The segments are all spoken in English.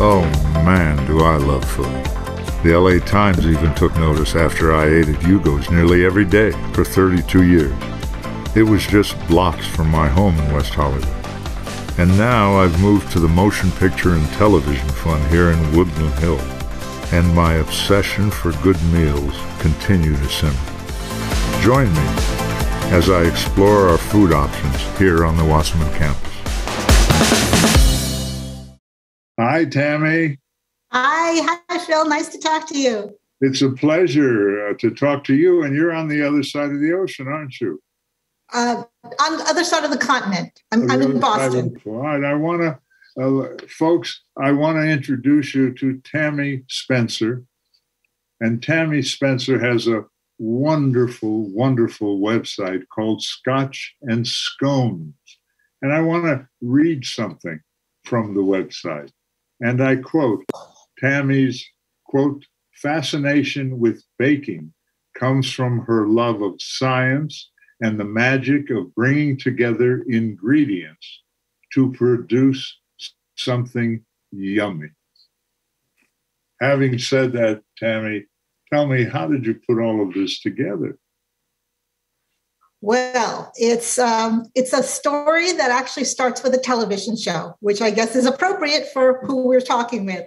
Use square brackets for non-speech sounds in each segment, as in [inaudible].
Oh man, do I love food. The LA Times even took notice after I ate at Hugo's nearly every day for 32 years. It was just blocks from my home in West Hollywood. And now I've moved to the motion picture and television fund here in Woodland Hills, and my obsession for good meals continue to simmer. Join me as I explore our food options here on the Wasserman campus. Hi, Tammy. Hi, hi, Phil. Nice to talk to you. It's a pleasure uh, to talk to you, and you're on the other side of the ocean, aren't you? Uh, on the other side of the continent. I'm, I'm in Boston. All right. I want to, uh, folks, I want to introduce you to Tammy Spencer. And Tammy Spencer has a wonderful, wonderful website called Scotch and Scones. And I want to read something from the website. And I quote Tammy's quote, fascination with baking comes from her love of science and the magic of bringing together ingredients to produce something yummy. Having said that, Tammy, tell me, how did you put all of this together? Well, it's um, it's a story that actually starts with a television show, which I guess is appropriate for who we're talking with.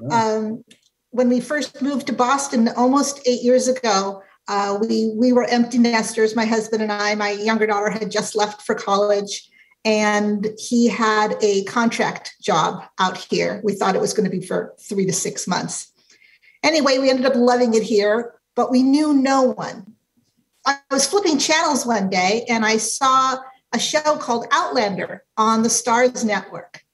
Yeah. Um, when we first moved to Boston almost eight years ago, uh, we we were empty nesters. My husband and I. My younger daughter had just left for college, and he had a contract job out here. We thought it was going to be for three to six months. Anyway, we ended up loving it here, but we knew no one. I was flipping channels one day and I saw a show called Outlander on the Starz network.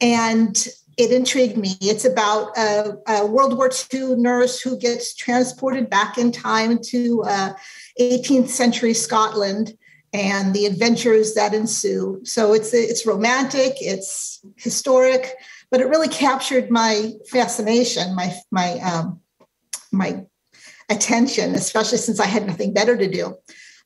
And it intrigued me. It's about a, a, World War II nurse who gets transported back in time to uh, 18th century Scotland and the adventures that ensue. So it's it's romantic, it's historic, but it really captured my fascination, my my um, my attention, especially since I had nothing better to do.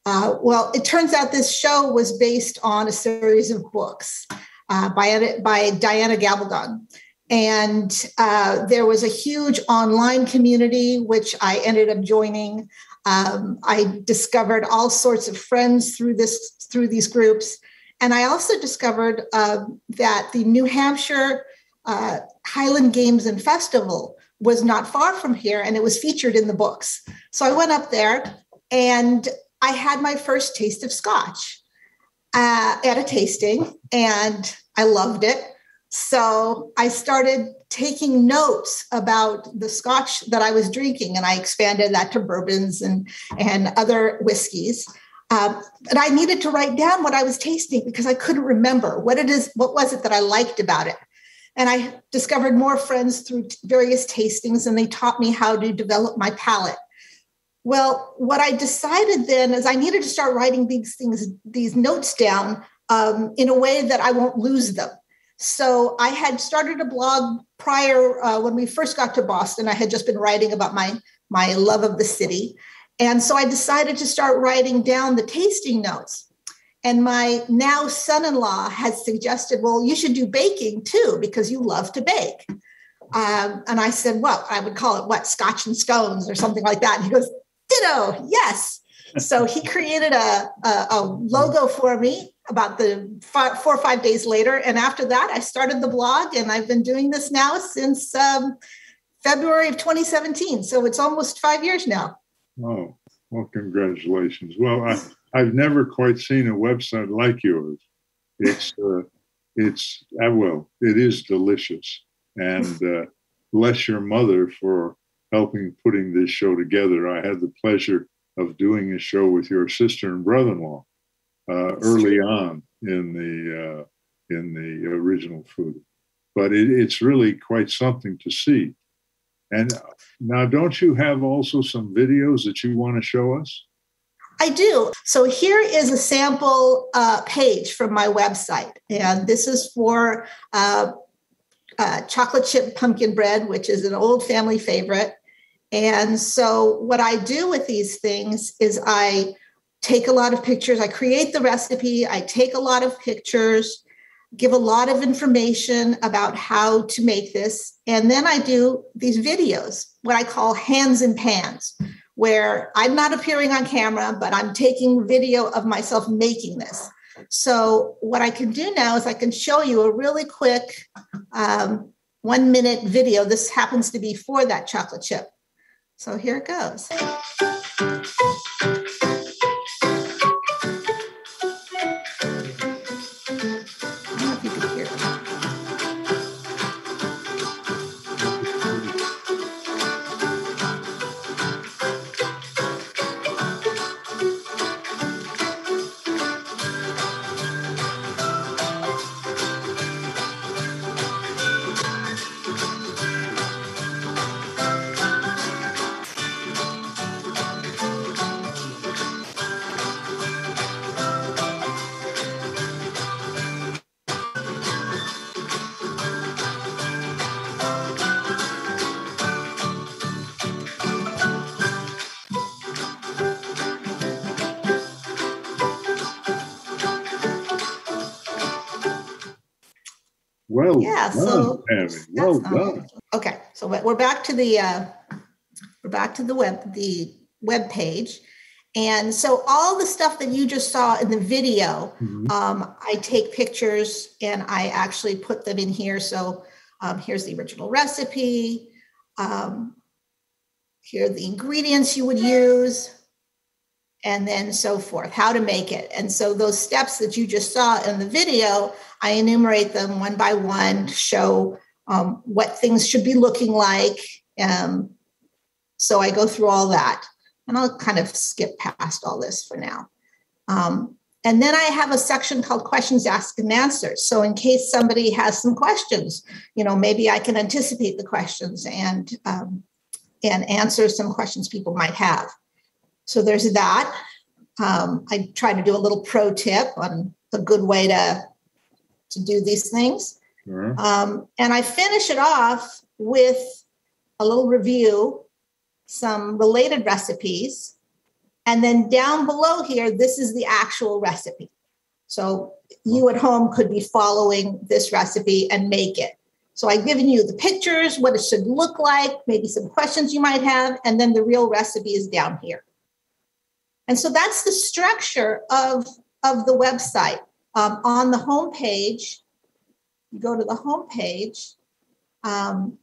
Uh, well, it turns out this show was based on a series of books uh, by, by Diana Gabaldon. And uh, there was a huge online community, which I ended up joining. Um, I discovered all sorts of friends through this through these groups, and I also discovered uh, that the New Hampshire uh, Highland Games and Festival was not far from here and it was featured in the books. So I went up there and I had my first taste of scotch uh, at a tasting and I loved it. So I started taking notes about the scotch that I was drinking and I expanded that to bourbons and, and other whiskeys. Um, and I needed to write down what I was tasting because I couldn't remember what it is, what was it that I liked about it. And I discovered more friends through various tastings, and they taught me how to develop my palate. Well, what I decided then is I needed to start writing these things, these notes down um, in a way that I won't lose them. So I had started a blog prior uh, when we first got to Boston. I had just been writing about my my love of the city, and so I decided to start writing down the tasting notes. And my now son in law has suggested, well, you should do baking too, because you love to bake. Um, and I said, well, I would call it what, scotch and scones or something like that. And he goes, ditto, yes. so he created a, a, a, logo for me about the five, four or five days later. And after that, I started the blog, and I've been doing this now since um, February of 2017. So it's almost five years now. Oh, well, congratulations. Well, I, I've never quite seen a website like yours. It's uh, it's uh, well, it is delicious, and [laughs] uh, bless your mother for helping putting this show together. I had the pleasure of doing a show with your sister and brother-in-law uh, early on in the uh, in the original food, but it, it's really quite something to see. And now, don't you have also some videos that you want to show us? I do. So here is a sample uh, page from my website, and this is for uh, uh, chocolate chip pumpkin bread, which is an old family favorite. And so, what I do with these things is I take a lot of pictures, I create the recipe, I take a lot of pictures. give a lot of information about how to make this. And then I do these videos, what I call hands and pans, where I'm not appearing on camera, but I'm taking video of myself making this. So, what I can do now is I can show you a really quick um, one minute video. This happens to be for that chocolate chip. So, here it goes. Well yeah, done, so. Well done. Okay, so we're back to the uh, we're back to the web the web page, and so all the stuff that you just saw in the video, mm-hmm. um, I take pictures and I actually put them in here. So um, here's the original recipe. Um, here are the ingredients you would use and then so forth, how to make it. And so those steps that you just saw in the video, I enumerate them one by one, show um, what things should be looking like. Um, so I go through all that. And I'll kind of skip past all this for now. Um, and then I have a section called questions, asked, and answers. So in case somebody has some questions, you know, maybe I can anticipate the questions and um, and answer some questions people might have. So there's that. Um, I try to do a little pro tip on a good way to to do these things. Sure. Um, and I finish it off with a little review, some related recipes, and then down below here, this is the actual recipe. So you at home could be following this recipe and make it. So I've given you the pictures, what it should look like, maybe some questions you might have, and then the real recipe is down here. And so that's the structure of, of the website. Um, on the home page, you go to the home page. Um,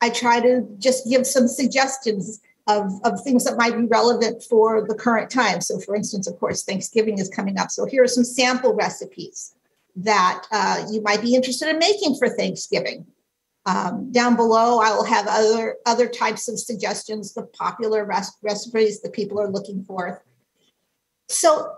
I try to just give some suggestions of, of things that might be relevant for the current time. So, for instance, of course, Thanksgiving is coming up. So, here are some sample recipes that uh, you might be interested in making for Thanksgiving. Um, down below, I will have other other types of suggestions, the popular recipes that people are looking for. So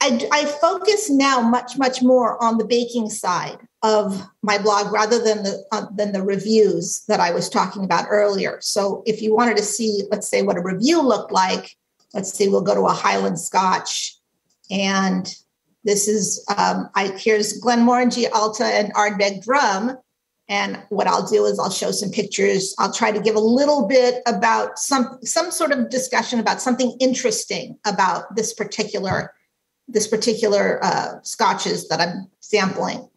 I, I, focus now much much more on the baking side of my blog rather than the uh, than the reviews that I was talking about earlier. So if you wanted to see, let's say, what a review looked like, let's see, we'll go to a Highland Scotch, and this is um, I here's Glenmorangie Allta and Ardbeg Drum and what I'll do is I'll show some pictures. I'll try to give a little bit about some some sort of discussion about something interesting about this particular this particular uh, scotches that I'm sampling.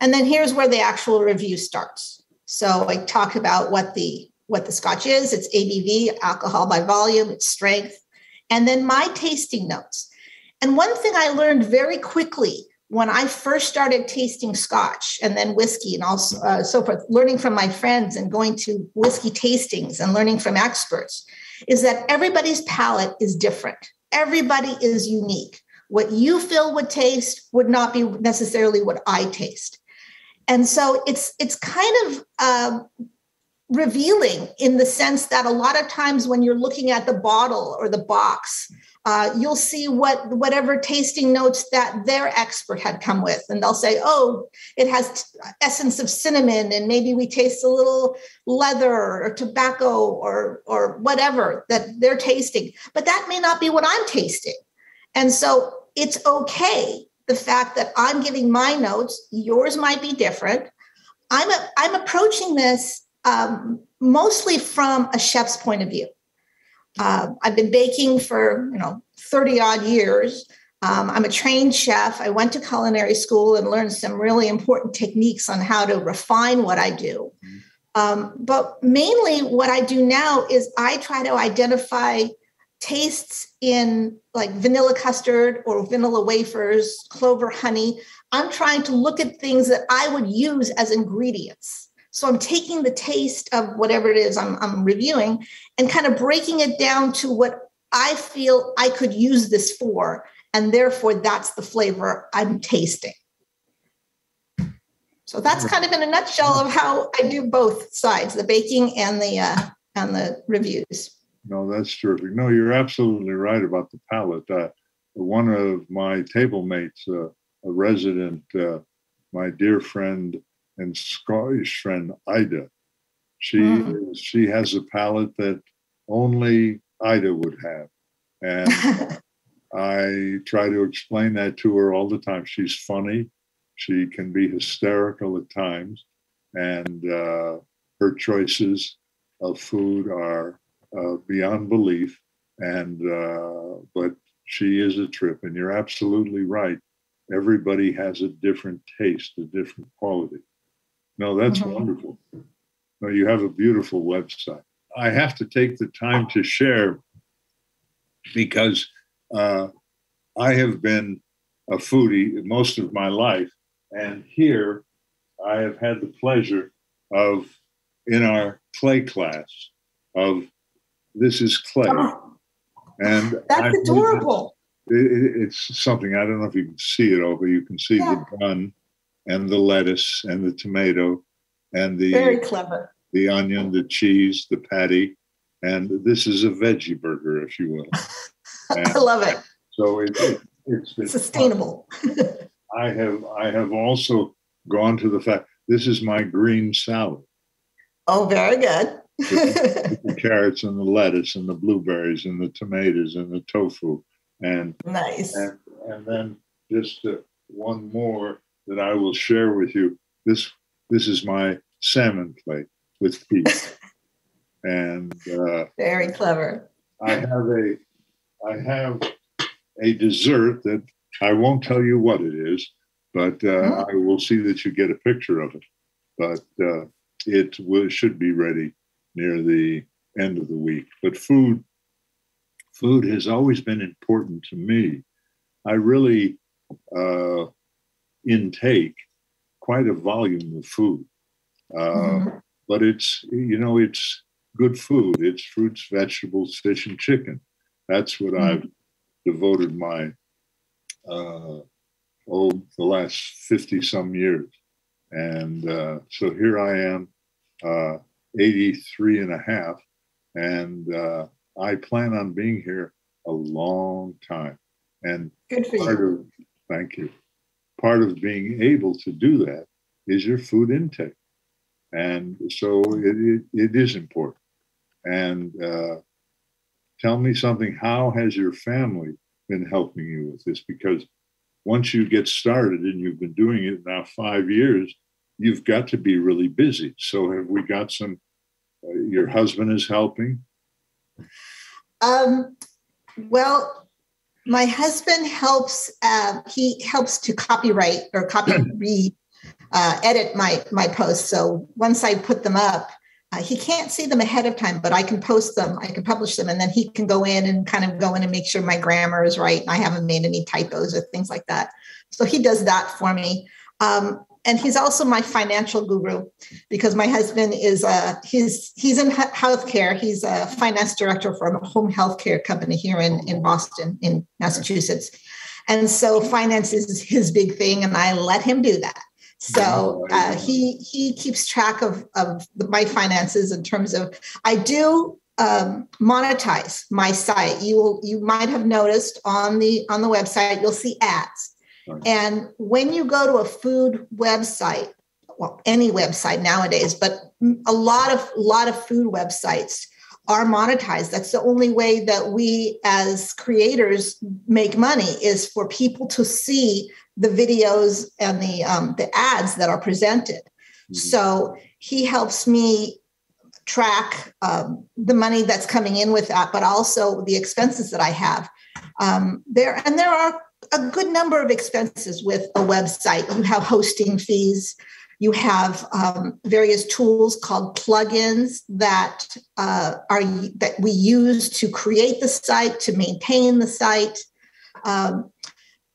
And then here's where the actual review starts. So I talk about what the what the scotch is. It's ABV, alcohol by volume, its strength, and then my tasting notes. And one thing I learned very quickly when I first started tasting scotch and then whiskey and also uh, so forth, learning from my friends and going to whiskey tastings and learning from experts, is that everybody's palate is different. Everybody is unique. What you feel would taste would not be necessarily what I taste, and so it's it's kind of uh, revealing in the sense that a lot of times when you're looking at the bottle or the box uh, you'll see what whatever tasting notes that their expert had come with. And they'll say oh it has t- essence of cinnamon and maybe we taste a little leather or tobacco or or whatever that they're tasting. But that may not be what i'm tasting. And so it's okay the fact that i'm giving my notes yours might be different. I'm a, i'm approaching this um, mostly from a chef's point of view uh, I've been baking for you know 30 odd years. Um, I'm a trained chef. I went to culinary school and learned some really important techniques on how to refine what I do. Mm-hmm. Um, but mainly, what I do now is I try to identify tastes in like vanilla custard or vanilla wafers, clover honey. I'm trying to look at things that I would use as ingredients. So I'm taking the taste of whatever it is I'm, I'm reviewing and kind of breaking it down to what I feel I could use this for. And therefore, that's the flavor I'm tasting. So that's kind of in a nutshell of how I do both sides, the baking and the uh, and the reviews. No, that's terrific. No, you're absolutely right about the palate. Uh, one of my table mates, uh, a resident, uh, my dear friend and Scottish friend Ida, she mm. she has a palate that only Ida would have, and [laughs] I try to explain that to her all the time. She's funny she can be hysterical at times, and uh, her choices of food are uh, beyond belief. And uh, but she is a trip, and you're absolutely right. Everybody has a different taste, a different quality. No, that's mm-hmm. wonderful. No, you have a beautiful website. I have to take the time to share because uh, I have been a foodie most of my life, and here I have had the pleasure of, in our clay class, of this is clay. Oh, and that's I adorable. It, it's something, I don't know if you can see it over, you can see yeah. the bun and the lettuce and the tomato and the very clever the onion, the cheese, the patty, and this is a veggie burger, if you will. [laughs] I love it. So it, it, it's sustainable. I have I have also gone to the fact this is my green salad. Oh, very good. the, the [laughs] carrots and the lettuce and the blueberries and the tomatoes and the tofu and nice. And, and then just uh, one more that I will share with you. This this is my salmon plate with peas. [laughs] and uh, very clever. I have a I have a dessert that I won't tell you what it is, but uh, mm-hmm. I will see that you get a picture of it. But uh, it will, should be ready near the end of the week. But food, food has always been important to me. I really uh, intake quite a volume of food, uh, mm-hmm. but it's you know it's good food. It's fruits, vegetables, fish, and chicken. That's what mm-hmm. I've devoted my uh, oh, the last 50 some years. And uh, so here I am, uh, 83 and a half, and uh, I plan on being here a long time. And Good for you. of, thank you. Part of being able to do that is your food intake. And so it, it, it is important. And uh, tell me something, how has your family been helping you with this because once you get started and you've been doing it now five years, you've got to be really busy. So have we got some? Uh, your husband is helping. Um, well, my husband helps. Uh, he helps to copyright or copy read, uh, edit my my posts. So once I put them up, uh, he can't see them ahead of time, but I can post them, I can publish them, and then he can go in and kind of go in and make sure my grammar is right and I haven't made any typos or things like that. So he does that for me. Um, and he's also my financial guru because my husband is uh, he's he's in healthcare. He's a finance director for a home healthcare company here in in Boston, in Massachusetts, and so finance is his big thing, and I let him do that. So uh, he he keeps track of of my finances in terms of I do um, monetize my site. You will you might have noticed on the on the website you'll see ads, and when you go to a food website, well any website nowadays, but a lot of a lot of food websites are monetized. That's the only way that we as creators make money is for people to see the videos and the um, the ads that are presented. Mm-hmm. So he helps me track um, the money that's coming in with that, but also the expenses that I have. Um, there and there are a good number of expenses with a website. You have hosting fees, you have um, various tools called plugins that uh, are that we use to create the site, to maintain the site. Um,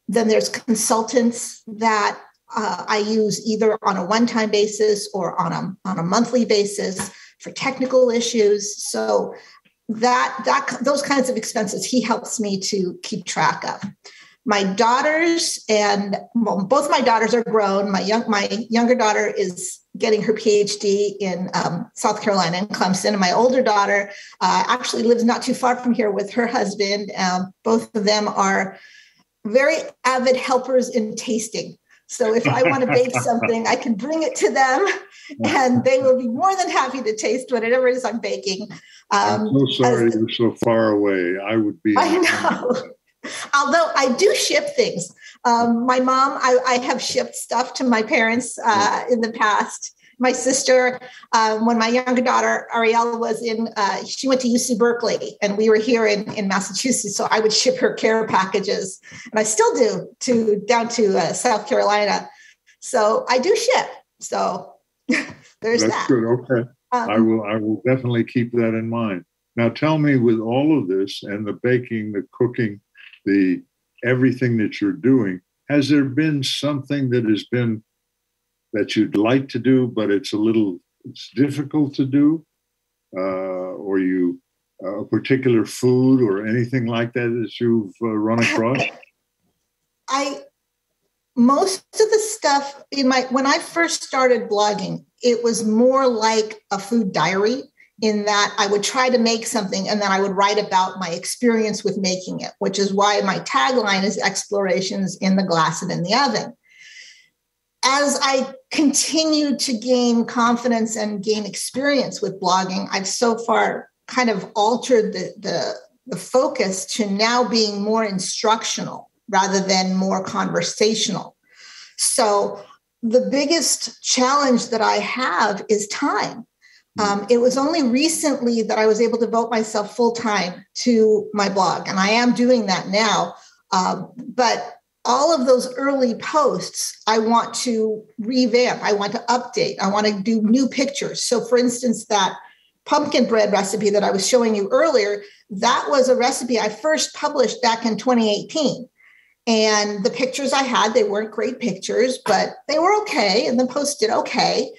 then there's consultants that uh, I use either on a one-time basis or on a on a monthly basis for technical issues. So that that those kinds of expenses he helps me to keep track of my daughters and well, both my daughters are grown. My young my younger daughter is getting her PhD in um, South Carolina in Clemson, and my older daughter uh, actually lives not too far from here with her husband. Um, both of them are very avid helpers in tasting. So if I want to bake [laughs] something, I can bring it to them, and they will be more than happy to taste whatever it is I'm baking. Um, I'm so sorry as, you're so far away. I would be. I know. Although I do ship things. Um, my mom, I, I, have shipped stuff to my parents uh, in the past. My sister, um, when my younger daughter Ariella was in, uh, she went to UC Berkeley, and we were here in, in Massachusetts. So I would ship her care packages, and I still do to down to uh, South Carolina. So I do ship. So [laughs] there's That's that. good. Okay, um, I will. I will definitely keep that in mind. Now, tell me, with all of this and the baking, the cooking, the everything that you're doing. Has there been something that has been that you'd like to do but it's a little it's difficult to do? Uh, or you uh, a particular food or anything like that that you've uh, run across? I most of the stuff in my when i first started blogging it was more like a food diary in that I would try to make something and then I would write about my experience with making it, which is why my tagline is explorations in the glass and in the oven. As I continue to gain confidence and gain experience with blogging, I've so far kind of altered the, the, the focus to now being more instructional rather than more conversational. So the biggest challenge that I have is time um, it was only recently that I was able to devote myself full time to my blog, and I am doing that now. Um, but all of those early posts, I want to revamp, I want to update, I want to do new pictures. So, for instance, that pumpkin bread recipe that I was showing you earlier, that was a recipe I first published back in 2018. And the pictures I had, they weren't great pictures, but they were okay. And the post did okay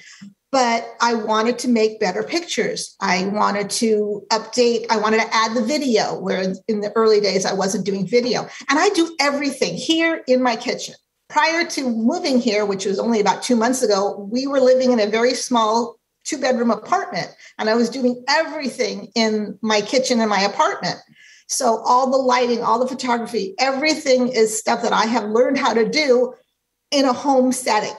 but I wanted to make better pictures. I wanted to update, I wanted to add the video where in the early days I wasn't doing video. And I do everything here in my kitchen. Prior to moving here, which was only about two months ago, we were living in a very small two bedroom apartment and I was doing everything in my kitchen in my apartment. So all the lighting, all the photography, everything is stuff that I have learned how to do in a home setting.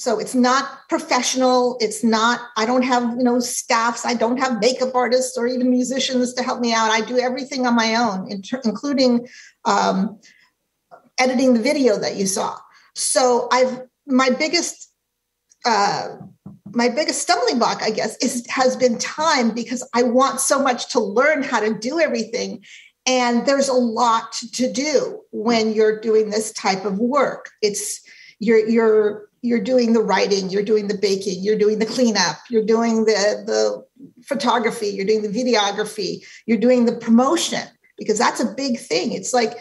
So it's not professional. It's not, I don't have, you know, staffs. I don't have makeup artists or even musicians to help me out. I do everything on my own, including um, editing the video that you saw. So I've, my biggest, uh, my biggest stumbling block, I guess, is has been time because I want so much to learn how to do everything. And there's a lot to do when you're doing this type of work. It's you're you're you're doing the writing, you're doing the baking, you're doing the cleanup, you're doing the, the photography, you're doing the videography, you're doing the promotion, because that's a big thing. It's like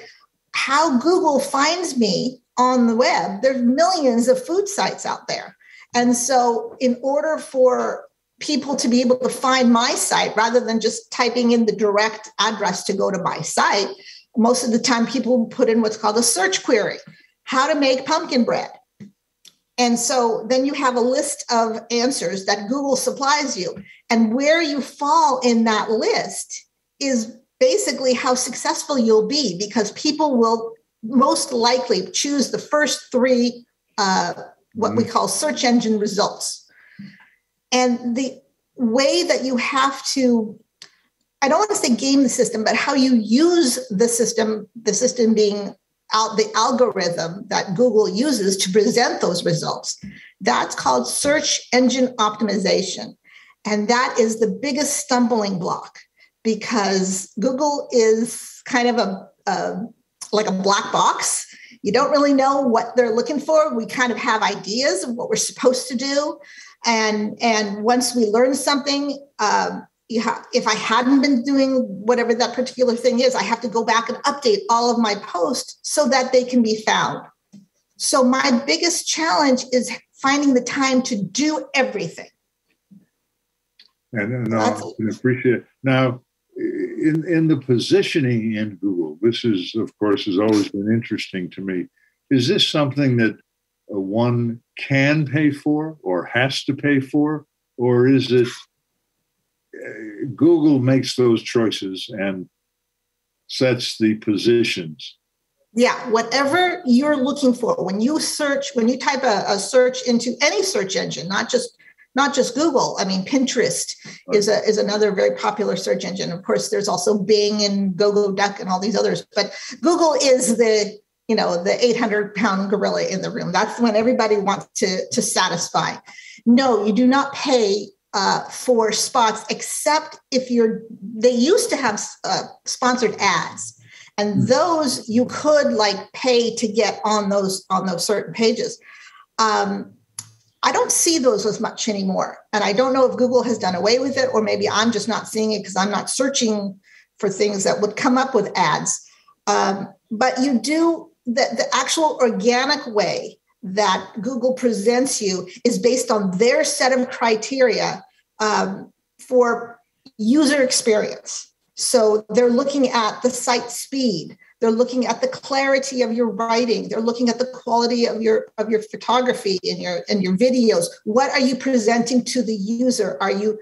how Google finds me on the web. There's millions of food sites out there. And so, in order for people to be able to find my site rather than just typing in the direct address to go to my site, most of the time people put in what's called a search query how to make pumpkin bread and so then you have a list of answers that Google supplies you. And where you fall in that list is basically how successful you'll be because people will most likely choose the first three, uh, what we mm-hmm. call search engine results. And the way that you have to, I don't want to say game the system, but how you use the system, the system being out the algorithm that Google uses to present those results. That's called search engine optimization. And that is the biggest stumbling block because Google is kind of a, a like a black box. You don't really know what they're looking for. We kind of have ideas of what we're supposed to do, and and once we learn something, um, if I hadn't been doing whatever that particular thing is, I have to go back and update all of my posts so that they can be found. So my biggest challenge is finding the time to do everything. And, and I appreciate it. Now, in, in the positioning in Google, this is, of course, has always been interesting to me. Is this something that uh, one can pay for or has to pay for? Or is it Google makes those choices and sets the positions? Yeah, whatever you're looking for. When you search, when you type a, a search into any search engine, not just not just Google. I mean, Pinterest is a, is another very popular search engine. Of course, there's also Bing and GoGoDuck and all these others. But Google is the you know the 800 pound gorilla in the room. That's when everybody wants to to satisfy. No, you do not pay uh, for spots except if you're. They used to have uh, sponsored ads, and mm-hmm. those you could like pay to get on those on those certain pages. Um, I don't see those as much anymore. And I don't know if Google has done away with it, or maybe I'm just not seeing it because I'm not searching for things that would come up with ads. Um, but you do the, the actual organic way that Google presents you is based on their set of criteria um, for user experience. So they're looking at the site speed, they're looking at the clarity of your writing. They're looking at the quality of your of your photography and your and your videos. What are you presenting to the user? Are you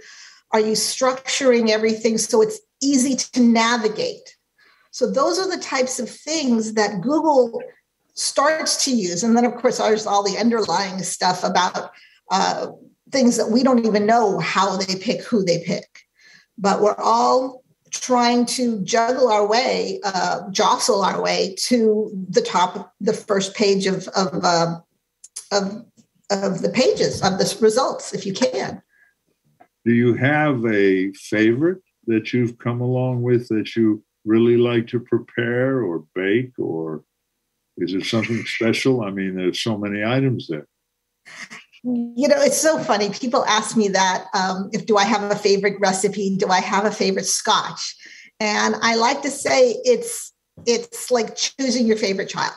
are you structuring everything so it's easy to navigate? So those are the types of things that Google starts to use. And then of course there's all the underlying stuff about uh, things that we don't even know how they pick who they pick. But we're all trying to juggle our way, uh, jostle our way to the top, the first page of of, uh, of of the pages of the results, if you can. Do you have a favorite that you've come along with that you really like to prepare or bake, or is it something special? I mean, there's so many items there. You know it's so funny. People ask me that um, if do i have a favorite recipe? Do i have a favorite scotch? And i like to say it's it's like choosing your favorite child.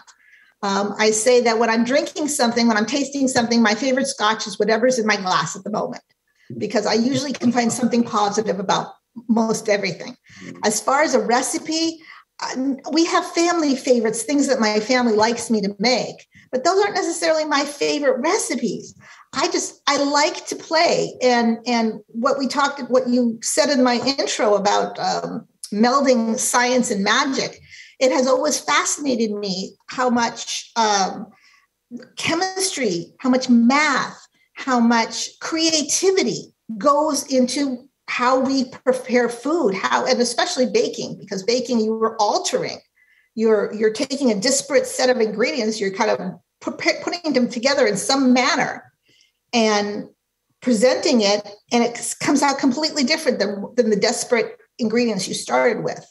Um, i say that when i'm drinking something when i'm tasting something my favorite scotch is whatever's in my glass at the moment. Because i usually can find something positive about most everything. As far as a recipe we have family favorites, things that my family likes me to make, but those aren't necessarily my favorite recipes. I just I like to play, and and what we talked, what you said in my intro about um, melding science and magic, it has always fascinated me how much um, chemistry, how much math, how much creativity goes into how we prepare food how and especially baking because baking you are altering. You're you're taking a disparate set of ingredients you're kind of putting them together in some manner and presenting it and it comes out completely different than, than the disparate ingredients you started with.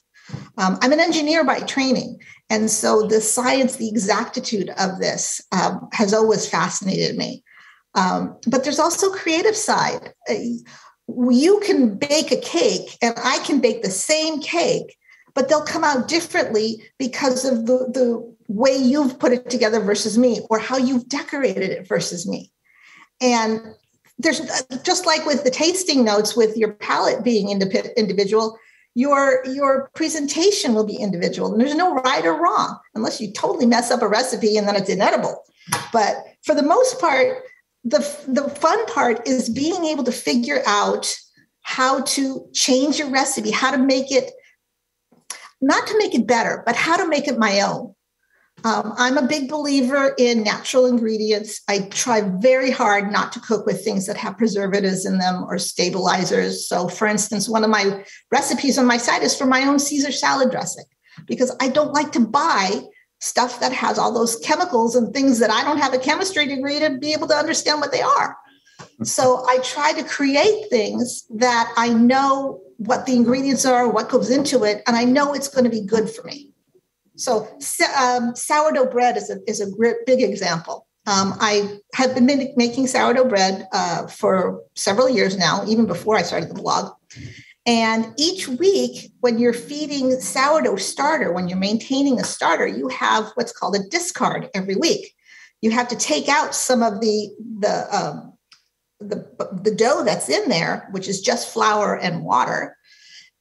Um, i'm an engineer by training and so the science the exactitude of this um, has always fascinated me. Um, but there's also creative side. Uh, you can bake a cake and I can bake the same cake, but they'll come out differently because of the, the way you've put it together versus me or how you've decorated it versus me. And there's uh, just like with the tasting notes with your palate being individual, your your presentation will be individual and there's no right or wrong unless you totally mess up a recipe and then it's inedible. But for the most part, the, the fun part is being able to figure out how to change your recipe, how to make it, not to make it better, but how to make it my own. Um, I'm a big believer in natural ingredients. I try very hard not to cook with things that have preservatives in them or stabilizers. So, for instance, one of my recipes on my site is for my own Caesar salad dressing because I don't like to buy stuff that has all those chemicals and things that I don't have a chemistry degree to be able to understand what they are. So I try to create things that I know what the ingredients are, what goes into it, and I know it's going to be good for me. So um, sourdough bread is a, is a big example. Um, I have been making sourdough bread uh, for several years now, even before I started the blog. And each week, when you're feeding sourdough starter, when you're maintaining a starter, you have what's called a discard every week. You have to take out some of the the um, the, the dough that's in there, which is just flour and water,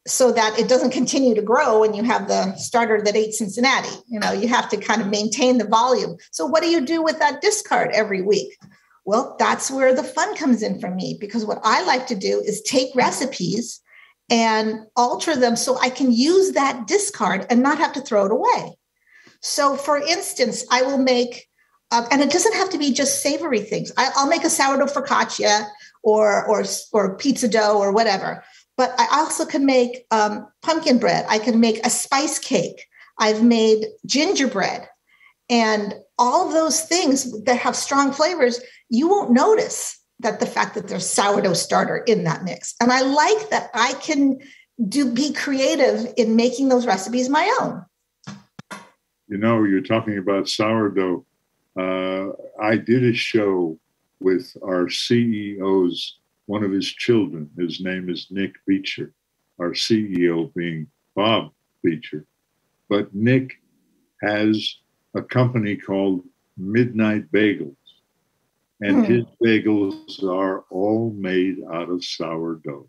so that it doesn't continue to grow and you have the starter that ate Cincinnati. You know, you have to kind of maintain the volume. So what do you do with that discard every week? Well, that's where the fun comes in for me because what I like to do is take recipes and alter them so I can use that discard and not have to throw it away. So, for instance, I will make, um, and it doesn't have to be just savory things. I, will make a sourdough focaccia or or or pizza dough or whatever. But I also can make um, pumpkin bread. I can make a spice cake. I've made gingerbread. And all of those things that have strong flavors, you won't notice that the fact that there's sourdough starter in that mix. And I like that I can do be creative in making those recipes my own. You know, you're talking about sourdough. Uh, I did a show with our CEO's one of his children. His name is Nick Beitcher, our CEO being Bob Beitcher. But Nick has a company called Midnight Bagels. And hmm. his bagels are all made out of sourdough.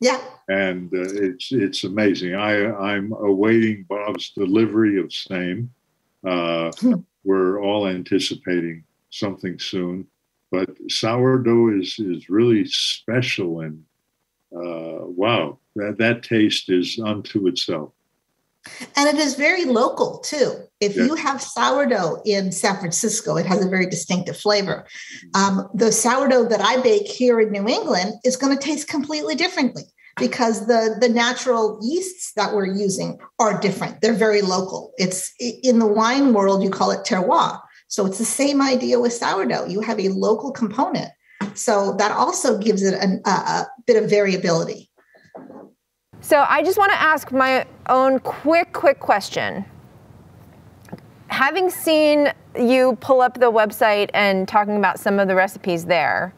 Yeah. And uh, it's it's amazing. I I'm awaiting Bob's delivery of same. Uh, hmm. We're all anticipating something soon but sourdough is is really special and uh, wow that that taste is unto itself and it is very local too if you have sourdough in san francisco it has a very distinctive flavor um, the sourdough that i bake here in new england is going to taste completely differently because the the natural yeasts that we're using are different they're very local it's in the wine world you call it terroir so it's the same idea with sourdough. You have a local component. So that also gives it an, a, a bit of variability. So I just want to ask my own quick, quick question. Having seen you pull up the website and talking about some of the recipes there,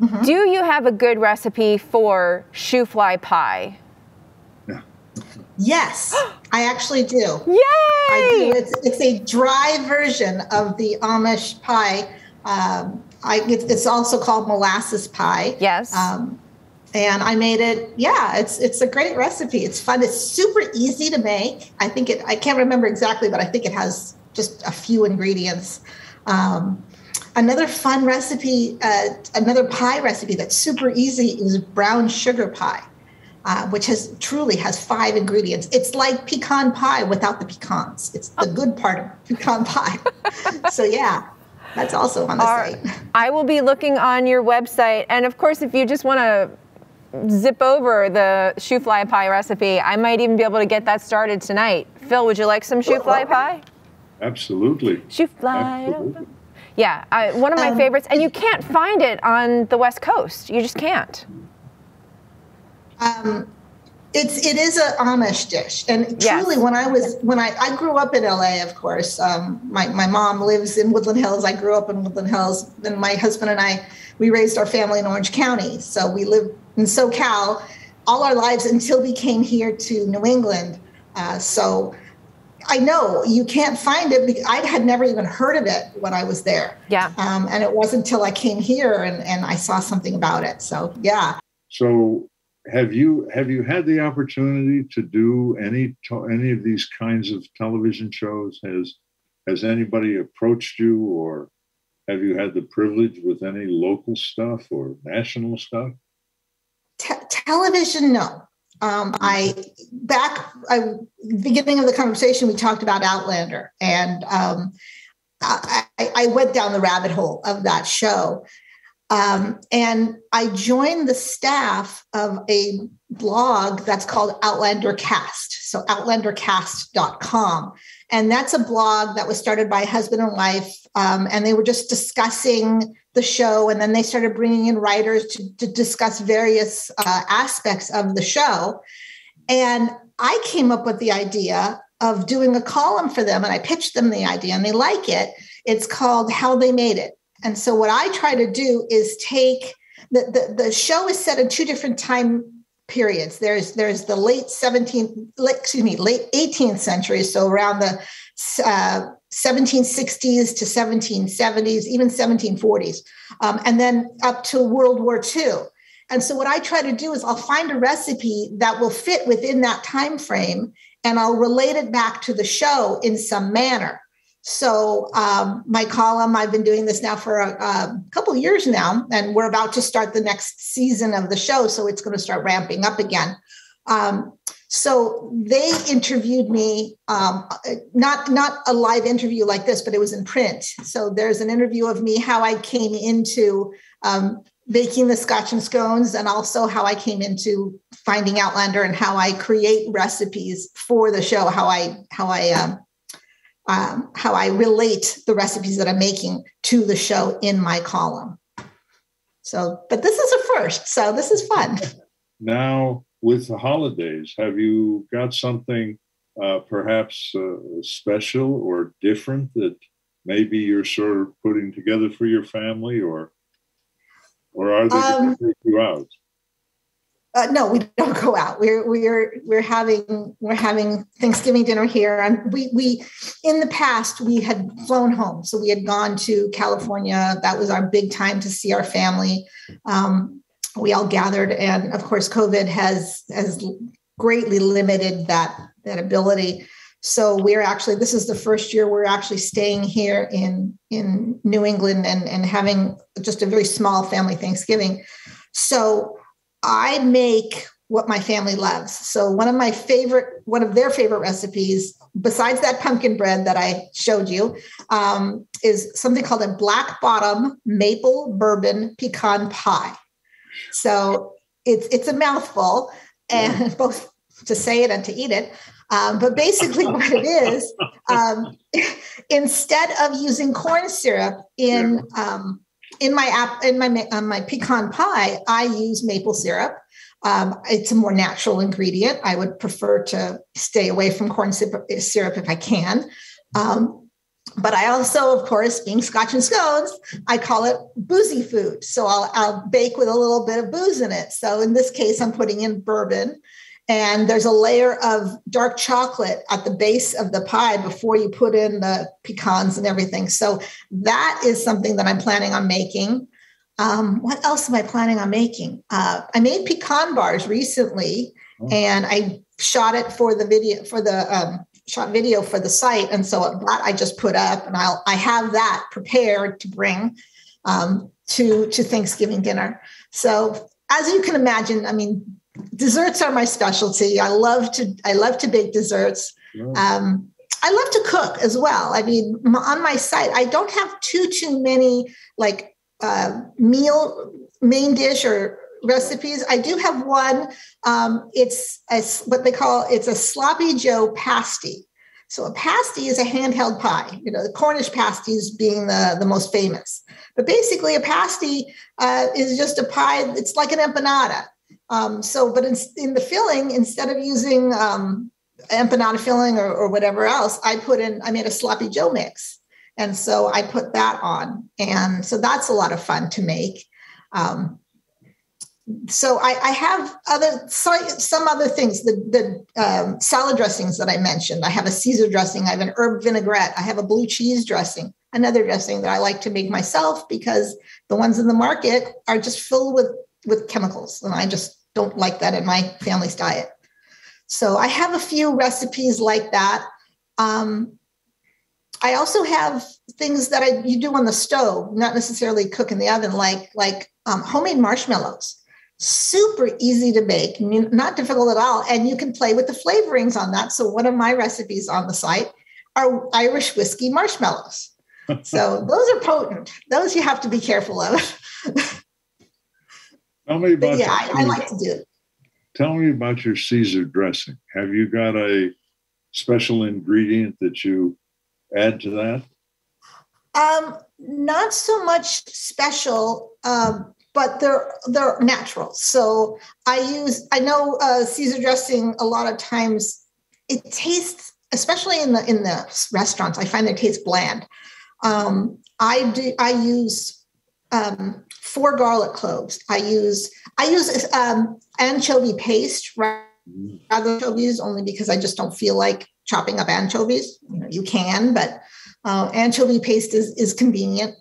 mm-hmm. do you have a good recipe for shoofly pie? Yes, [gasps] I actually do. Yay! I do. It's, it's a dry version of the Amish pie. Um, I, it's also called molasses pie. Yes. Um, and I made it. Yeah, it's it's a great recipe. It's fun. It's super easy to make. I think it. I can't remember exactly, but I think it has just a few ingredients. Um, another fun recipe, uh, another pie recipe that's super easy is brown sugar pie uh, which has truly has five ingredients. It's like pecan pie without the pecans. It's the oh. good part of pecan pie. [laughs] so yeah, that's also on the site. I will be looking on your website, and of course, if you just want to zip over the shoofly pie recipe, I might even be able to get that started tonight. Phil, would you like some shoofly pie? Absolutely. Shoe fly. Absolutely. Yeah, I, one of my um, favorites, and you can't find it on the West Coast. You just can't. Um, it's it is an Amish dish, and truly, yes. when I was when I I grew up in LA, of course. Um, my my mom lives in Woodland Hills. I grew up in Woodland Hills, and my husband and I we raised our family in Orange County. So we lived in SoCal all our lives until we came here to New England. Uh, so I know you can't find it. I had never even heard of it when I was there. Yeah. Um, and it wasn't until I came here and, and I saw something about it. So yeah. So have you have you had the opportunity to do any any of these kinds of television shows? Has has anybody approached you, or have you had the privilege with any local stuff or national stuff? Television, no. Um, I back I, beginning of the conversation, we talked about Outlander, and um, I, I went down the rabbit hole of that show. Um, and I joined the staff of a blog that's called Outlander Cast. So outlandercast.com. And that's a blog that was started by husband and wife. Um, and they were just discussing the show. And then they started bringing in writers to, to discuss various uh, aspects of the show. And I came up with the idea of doing a column for them and I pitched them the idea and they like it. It's called How They Made It. And so what I try to do is take the, the, the show is set in two different time periods. There's there's the late 17th, late, excuse me, late 18th century, so around the uh, 1760s to 1770s, even 1740s, um, and then up to World War II. And so what I try to do is I'll find a recipe that will fit within that time frame and I'll relate it back to the show in some manner. So um, my column, I've been doing this now for a, a couple years now, and we're about to start the next season of the show, so it's going to start ramping up again. Um, so they interviewed me, um, not not a live interview like this, but it was in print. So there's an interview of me how I came into um, baking the scotch and scones and also how i came into finding outlander and how i create recipes for the show how i how i um, um, how i relate the recipes that i'm making to the show in my column so but this is a first so this is fun now with the holidays have you got something uh, perhaps uh, special or different that maybe you're sort of putting together for your family or or are they um, take you out? Uh, no, we don't go out. We're we're we're having we're having Thanksgiving dinner here, and we we in the past we had flown home, so we had gone to California. That was our big time to see our family. Um, we all gathered, and of course, COVID has has greatly limited that that ability. So we're actually this is the first year we're actually staying here in in New England and and having just a very small family Thanksgiving. So I make what my family loves. So one of my favorite one of their favorite recipes besides that pumpkin bread that I showed you um, is something called a black bottom maple bourbon pecan pie. So it's it's a mouthful and [laughs] both to say it and to eat it. Um, but basically, what it is, um, [laughs] instead of using corn syrup in um, in my app in my uh, my pecan pie, I use maple syrup. Um, it's a more natural ingredient. I would prefer to stay away from corn syrup if I can. Um, but I also, of course, being Scotch and scones, I call it boozy food. So I'll, I'll bake with a little bit of booze in it. So in this case, I'm putting in bourbon and there's a layer of dark chocolate at the base of the pie before you put in the pecans and everything. So that is something that I'm planning on making. Um, what else am I planning on making? Uh, I made pecan bars recently, oh. and I shot it for the video for the um, shot video for the site, and so that I just put up, and I'll I have that prepared to bring um, to to Thanksgiving dinner. So as you can imagine, I mean, desserts are my specialty. I love to I love to bake desserts. Um, I love to cook as well. I mean, on my site, I don't have too too many like uh, meal main dish or recipes. I do have one. Um, it's a, what they call it's a sloppy Joe pasty. So a pasty is a handheld pie. You know, the Cornish pasties being the the most famous. But basically, a pasty uh, is just a pie. It's like an empanada. Um, so, but in, in, the filling, instead of using um, empanada filling or, or, whatever else, I put in, I made a sloppy Joe mix. And so I put that on. And so that's a lot of fun to make. Um, so I, I, have other some other things the, the um, salad dressings that i mentioned i have a caesar dressing i have an herb vinaigrette i have a blue cheese dressing another dressing that i like to make myself because the ones in the market are just filled with with chemicals. And I just don't like that in my family's diet. So I have a few recipes like that. Um, I also have things that I you do on the stove, not necessarily cook in the oven, like like um, homemade marshmallows. Super easy to make, not difficult at all, and you can play with the flavorings on that. So one of my recipes on the site are Irish whiskey marshmallows. [laughs] so those are potent. Those you have to be careful of. [laughs] Tell me about. Yeah, I, I, like to do it. Tell me about your Caesar dressing. Have you got a special ingredient that you add to that? Um, not so much special, um, but they're they're natural. So I use. I know uh, Caesar dressing. A lot of times, it tastes especially in the in the restaurants, I find they taste bland. Um, I do. I use um, four garlic cloves. I use I use um, anchovy paste rather than anchovies, only because I just don't feel like chopping up anchovies. You know, you can, but uh, anchovy paste is is convenient.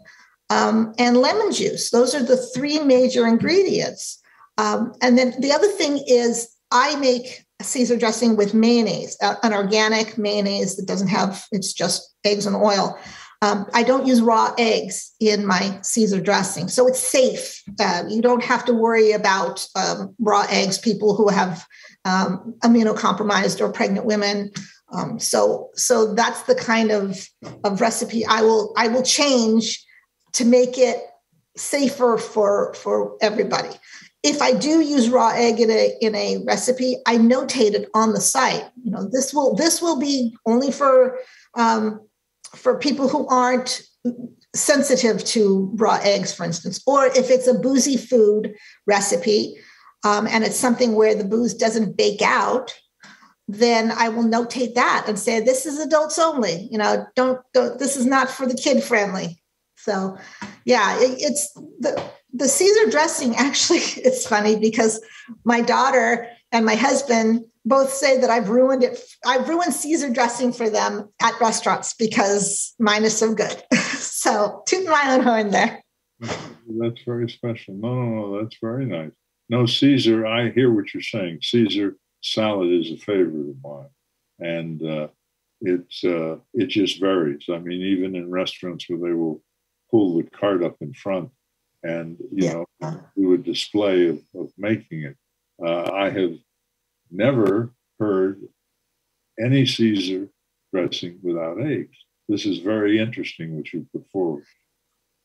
Um, and lemon juice. Those are the three major ingredients. Um, and then the other thing is I make Caesar dressing with mayonnaise, uh, an organic mayonnaise that doesn't have, it's just eggs and oil. Um, I don't use raw eggs in my Caesar dressing. So it's safe. Uh, you don't have to worry about um, raw eggs, people who have um, immunocompromised or pregnant women. Um, so, so that's the kind of, of recipe I will I will change to make it safer for for everybody if I do use raw egg in a in a recipe, I notate it on the site. You know, this will this will be only for um, for people who aren't sensitive to raw eggs, for instance, or if it's a boozy food recipe um, and it's something where the booze doesn't bake out, then I will notate that and say this is adults only. You know, don't, don't this is not for the kid friendly. So, yeah, it, it's the the Caesar dressing [laughs] actually it's funny because my daughter and my husband both say that I've ruined it. I've ruined Caesar dressing for them at restaurants because mine is so good. [laughs] so toot my own horn there. That's very special. No, no, no, that's very nice. No, Caesar, I hear what you're saying. Caesar salad is a favorite of mine. And uh, it's uh, it just varies. I mean, even in restaurants where they will pull the cart up in front and you yeah. know do a display of, of making it. Uh, I have never heard any Caesar dressing without eggs. This is very interesting what you put forward.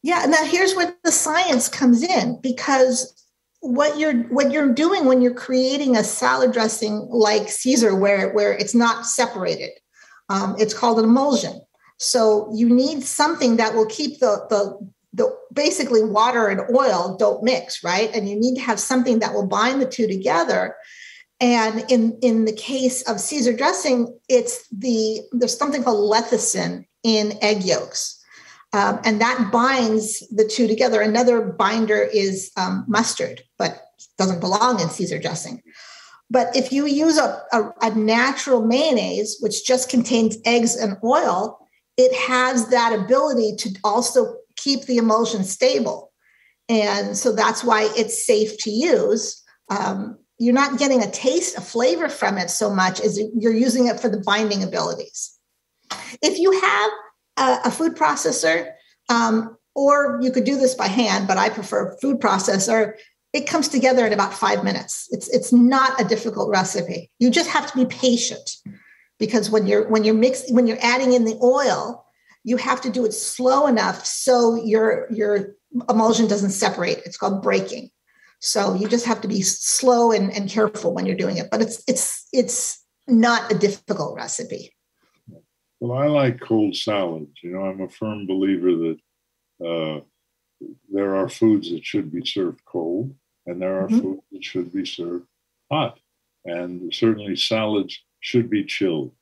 Yeah, now here's where the science comes in because what you're what you're doing when you're creating a salad dressing like Caesar, where where it's not separated, um, it's called an emulsion. So you need something that will keep the the the basically water and oil don't mix, right? And you need to have something that will bind the two together. And in, in the case of Caesar dressing, it's the there's something called lecithin in egg yolks. Um, and that binds the two together. Another binder is um, mustard, but doesn't belong in Caesar dressing. But if you use a, a, a natural mayonnaise, which just contains eggs and oil, it has that ability to also keep the emulsion stable. And so that's why it's safe to use. Um, you're not getting a taste, a flavor from it so much as you're using it for the binding abilities. If you have a, a food processor, um, or you could do this by hand, but I prefer food processor. It comes together in about five minutes. It's it's not a difficult recipe. You just have to be patient because when you're when you're mixing when you're adding in the oil, you have to do it slow enough so your your emulsion doesn't separate. It's called breaking. So you just have to be slow and, and careful when you're doing it. But it's it's it's not a difficult recipe. Well, I like cold salads. You know, I'm a firm believer that uh, there are foods that should be served cold, and there are mm-hmm. foods that should be served hot. And certainly, salads should be chilled.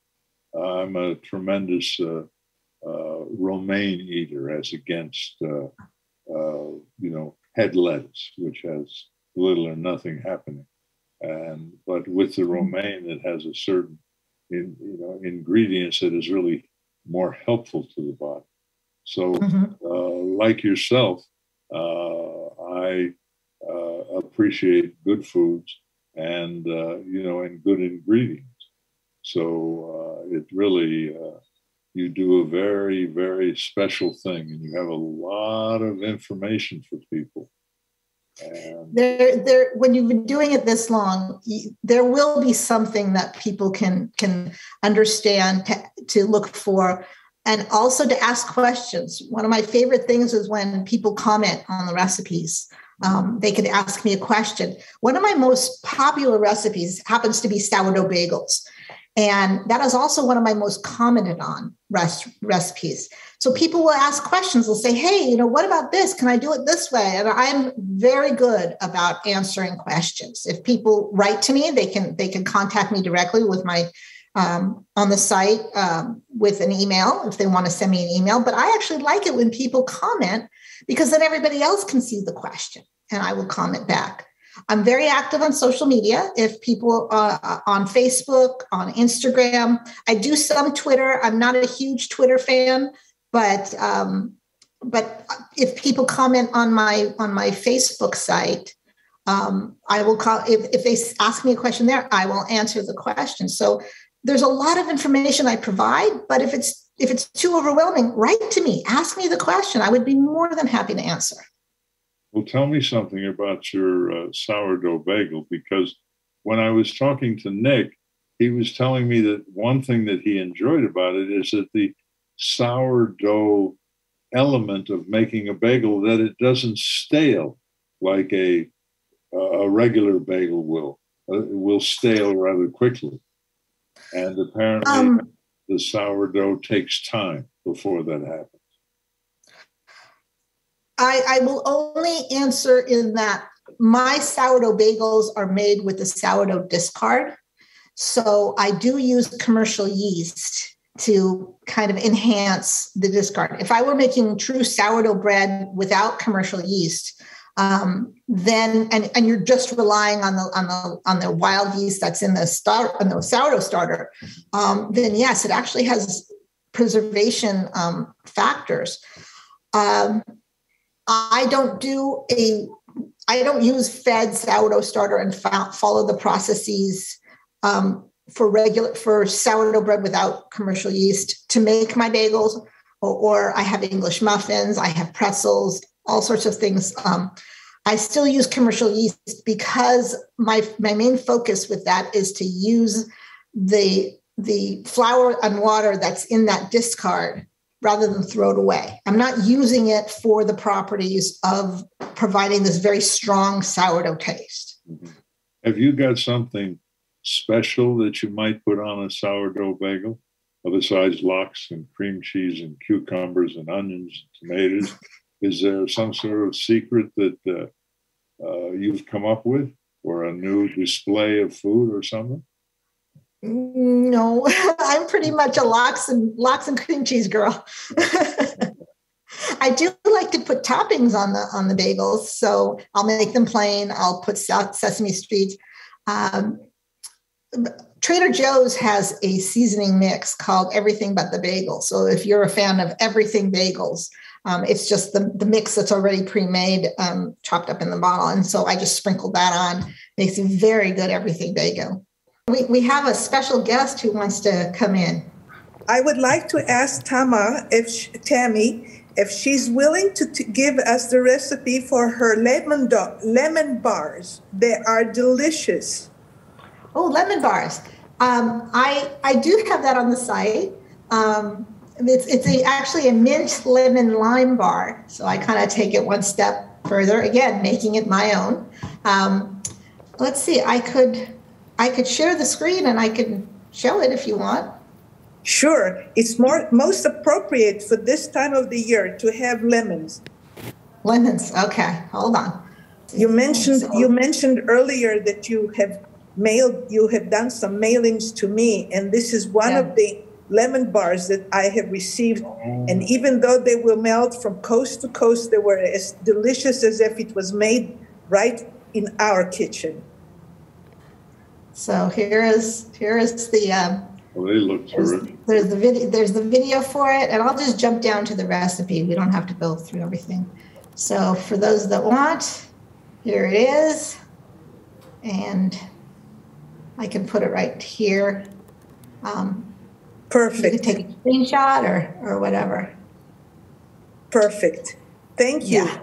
I'm a tremendous uh, uh, romaine eater as against, uh, uh, you know, head lettuce, which has little or nothing happening. And but with the mm-hmm. romaine, it has a certain, in, you know, ingredients that is really more helpful to the body. So, mm-hmm. uh, like yourself, uh, I uh, appreciate good foods and you know and good ingredients. So it really you do a very, very special thing and you have a lot of information for people. And there, there, when you've been doing it this long, there will be something that people can can understand to, to look for, and also to ask questions. One of my favorite things is when people comment on the recipes. Um, they could ask me a question. One of my most popular recipes happens to be sourdough bagels. And that is also one of my most commented on recipes. So people will ask questions. They'll say, "Hey, you know, what about this? Can I do it this way?" And I'm very good about answering questions. If people write to me, they can they can contact me directly with my um, on the site um, with an email if they want to send me an email. But I actually like it when people comment because then everybody else can see the question and I will comment back. I'm very active on social media. If people uh, on Facebook, on Instagram, I do some Twitter. I'm not a huge Twitter fan, but um, but if people comment on my on my Facebook site, um, I will call if, if they ask me a question there, I will answer the question. So there's a lot of information I provide, but if it's if it's too overwhelming, write to me, ask me the question. I would be more than happy to answer. Well, tell me something about your uh, sourdough bagel because when I was talking to Nick, he was telling me that one thing that he enjoyed about it is that the sourdough element of making a bagel that it doesn't stale like a a regular bagel will. Uh, will stale rather quickly, and apparently um, the sourdough takes time before that happens. I, I will only answer in that my sourdough bagels are made with the sourdough discard. So I do use commercial yeast to kind of enhance the discard. If I were making true sourdough bread without commercial yeast, um, then and and you're just relying on the on the on the wild yeast that's in the start on the sourdough starter, um, then yes, it actually has preservation um, factors. Um, I don't do a I don't use fed sourdough starter and fo- follow the processes um, for regular for sourdough bread without commercial yeast to make my bagels, or, or I have English muffins, I have pretzels, all sorts of things. Um, I still use commercial yeast because my my main focus with that is to use the the flour and water that's in that discard rather than throw it away. I'm not using it for the properties of providing this very strong sourdough taste. Mm-hmm. Have you got something special that you might put on a sourdough bagel besides lox and cream cheese and cucumbers and onions and tomatoes? [laughs] Is there some sort of secret that uh, uh, you've come up with, or a new display of food or something? No, [laughs] I'm pretty much a lox and lox and cream cheese girl. [laughs] I do like to put toppings on the on the bagels, so I'll make them plain. I'll put Sesame Street. Um, Trader Joe's has a seasoning mix called Everything But the Bagel. So if you're a fan of everything bagels, um, it's just the, the mix that's already pre-made, um, chopped up in the bottle. And so I just sprinkled that on. Makes a very good everything bagel. We, we have a special guest who wants to come in. I would like to ask Tama if she, Tammy if she's willing to, to, give us the recipe for her lemon do- lemon bars. They are delicious. Oh, lemon bars. Um, I I do have that on the site. Um, it's it's a, actually a mint lemon lime bar. So I kind of take it one step further. Again, making it my own. Um, let's see. I could I could share the screen and I can show it if you want. Sure, it's more most appropriate for this time of the year to have lemons. Lemons. Okay, hold on. You mentioned you mentioned earlier that you have mailed you have done some mailings to me, and this is one yeah. of the lemon bars that I have received. Oh. And even though they were mailed from coast to coast, they were as delicious as if it was made right in our kitchen. So here is here is the. Um, well, they look terrific. There's, there's the video. There's the video for it, and I'll just jump down to the recipe. We don't have to go through everything. So for those that want, here it is, and I can put it right here. Um, Perfect. You can take a screenshot or, or whatever. Perfect. Thank you. Yeah.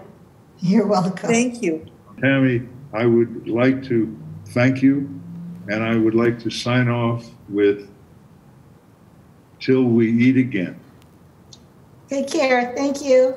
You're welcome. Thank you. Tammy, I would like to thank you and I would like to sign off with till we eat again. Take care. Thank you.